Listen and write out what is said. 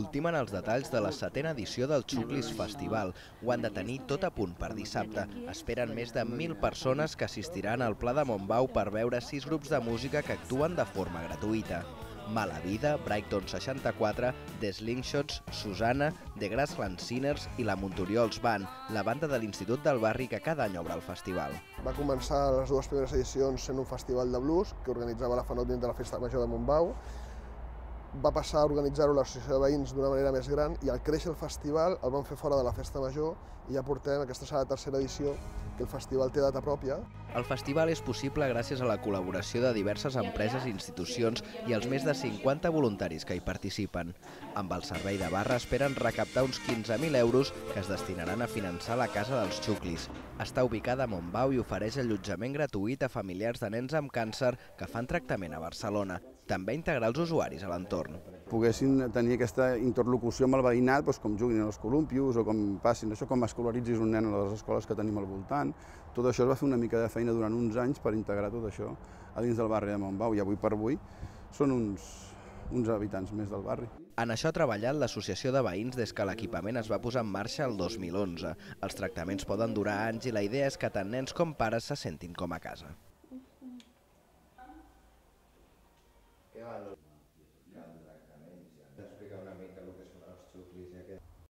Ultimen els detalls de la setena edició del Xuclis Festival. Ho han de tenir tot a punt per dissabte. Esperen més de 1.000 persones que assistiran al Pla de Montbau per veure sis grups de música que actuen de forma gratuïta. Mala Vida, Brighton 64, The Slingshots, Susana, The Grassland Sinners i la Montoriols Band, la banda de l'Institut del Barri que cada any obre el festival. Va començar les dues primeres edicions sent un festival de blues que organitzava la FANOT dins de la Festa Major de Montbau va passar a organitzar-ho l'associació de veïns d'una manera més gran i al créixer el festival el van fer fora de la festa major i ja portem, aquesta serà la tercera edició, que el festival té data pròpia. El festival és possible gràcies a la col·laboració de diverses empreses i institucions i els més de 50 voluntaris que hi participen. Amb el servei de barra esperen recaptar uns 15.000 euros que es destinaran a finançar la Casa dels Xuclis. Està ubicada a Montbau i ofereix allotjament gratuït a familiars de nens amb càncer que fan tractament a Barcelona. També integrar els usuaris a l'entorn. Poguessin tenir aquesta interlocució amb el veïnat, doncs, com juguin als columpios o com passin això, com escolaritzis un nen a les escoles que tenim al voltant. Tot això es va fer una mica de feina durant uns anys per integrar tot això a dins del barri de Montbau i avui per avui són uns, uns habitants més del barri. En això ha treballat l'Associació de Veïns des que l'equipament es va posar en marxa el 2011. Els tractaments poden durar anys i la idea és que tant nens com pares se sentin com a casa. Yeah, I love